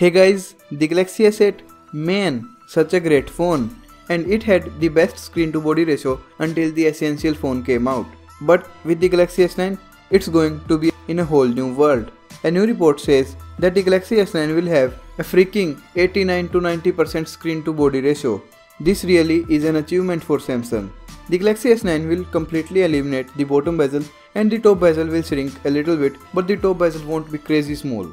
Hey guys, the Galaxy S8, man, such a great phone. And it had the best screen to body ratio until the Essential phone came out. But with the Galaxy S9, it's going to be in a whole new world. A new report says that the Galaxy S9 will have a freaking 89 to 90% screen to body ratio. This really is an achievement for Samsung. The Galaxy S9 will completely eliminate the bottom bezel and the top bezel will shrink a little bit but the top bezel won't be crazy small.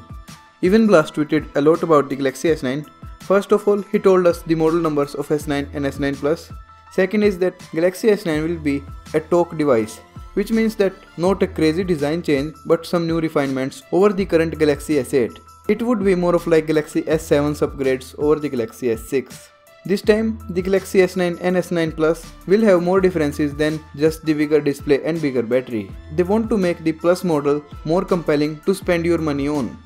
Evan Blass tweeted a lot about the Galaxy S9. First of all, he told us the model numbers of S9 and S9 Plus. Second is that Galaxy S9 will be a tock device, which means that not a crazy design change but some new refinements over the current Galaxy S8. It would be more of like Galaxy S7's upgrades over the Galaxy S6. This time, the Galaxy S9 and S9 Plus will have more differences than just the bigger display and bigger battery. They want to make the Plus model more compelling to spend your money on.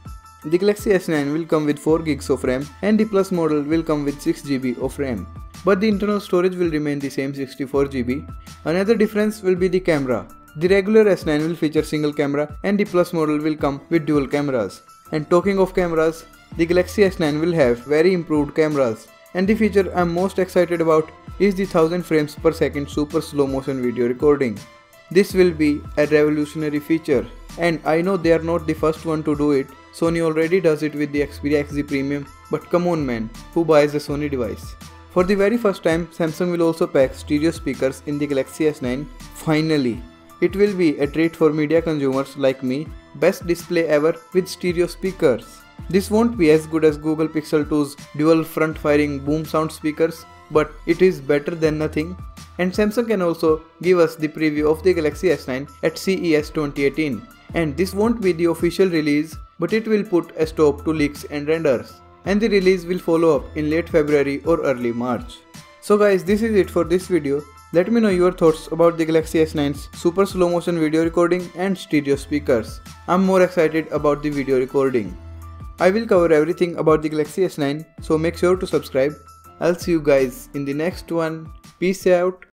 The Galaxy S9 will come with 4 GB of RAM and the Plus model will come with 6 GB of RAM. But the internal storage will remain the same 64 GB. Another difference will be the camera. The regular S9 will feature single camera and the Plus model will come with dual cameras. And talking of cameras, the Galaxy S9 will have very improved cameras. And the feature I'm most excited about is the 1000 frames per second super slow motion video recording. This will be a revolutionary feature and I know they are not the first one to do it. Sony already does it with the Xperia XZ Premium, but come on man, who buys a Sony device? For the very first time, Samsung will also pack stereo speakers in the Galaxy S9. Finally, it will be a treat for media consumers like me. Best display ever with stereo speakers. This won't be as good as Google Pixel 2's dual front firing boom sound speakers, but it is better than nothing and Samsung can also give us the preview of the Galaxy S9 at CES 2018. And this won't be the official release, but it will put a stop to leaks and renders. And the release will follow up in late February or early March. So guys, this is it for this video. Let me know your thoughts about the Galaxy S9's super slow motion video recording and stereo speakers. I'm more excited about the video recording. I will cover everything about the Galaxy S9, so make sure to subscribe. I'll see you guys in the next one. Peace out.